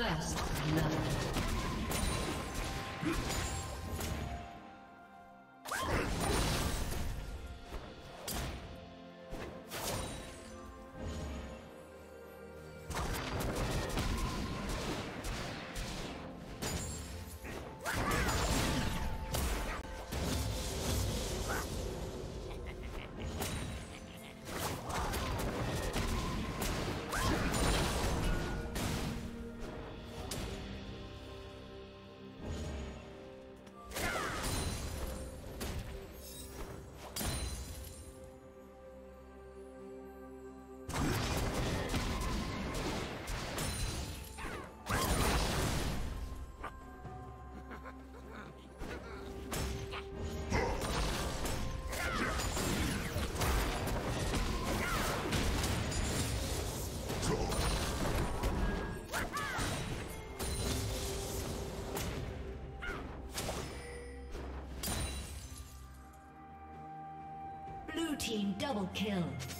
First blood. Double kill.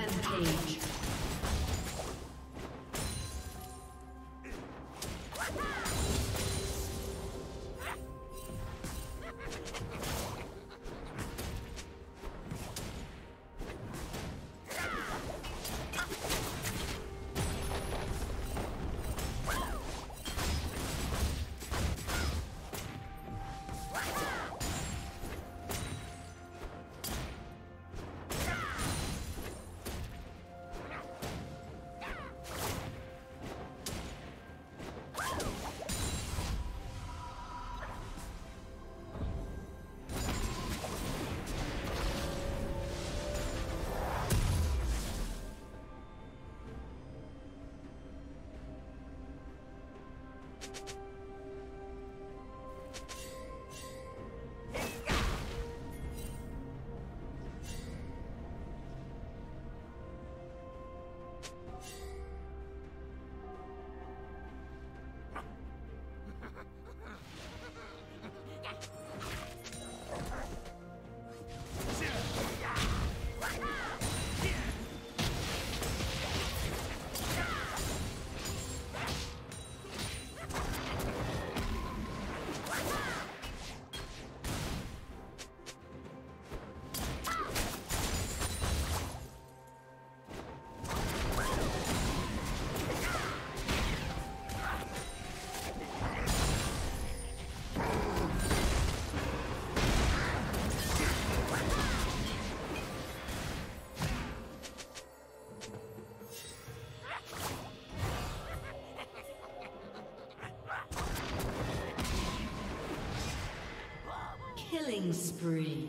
Rampage. Killing spree.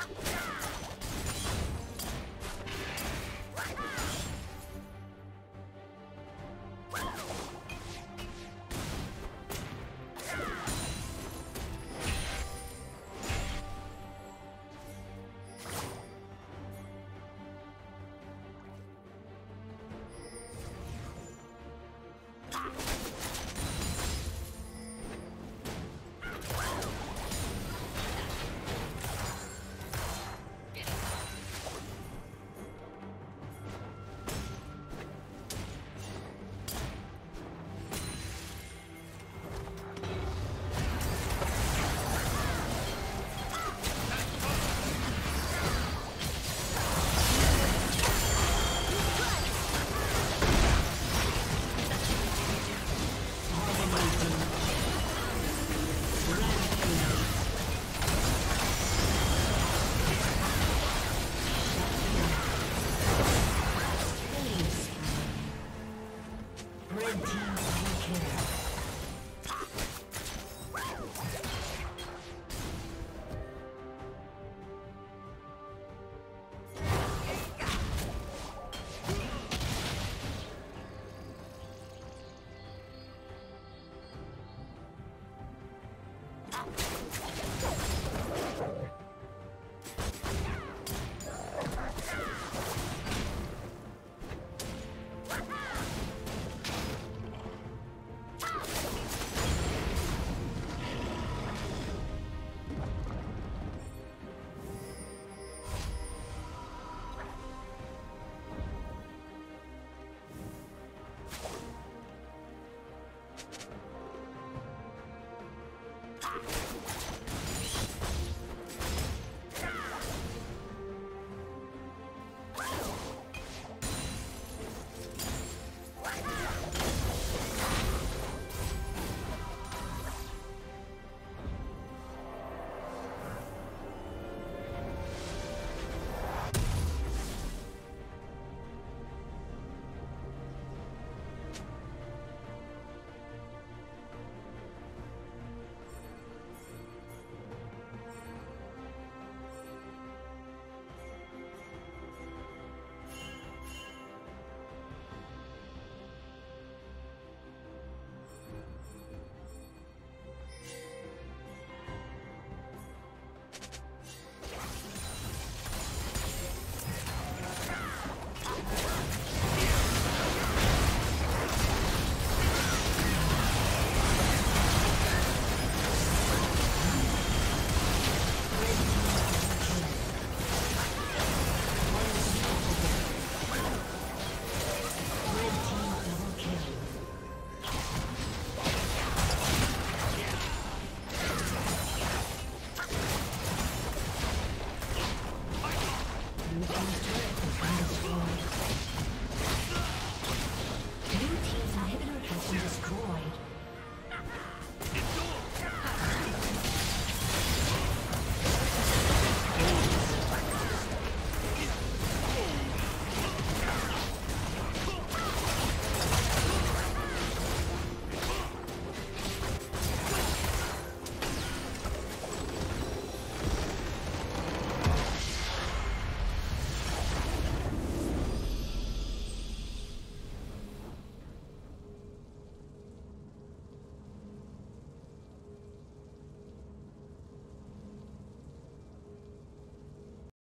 Yeah!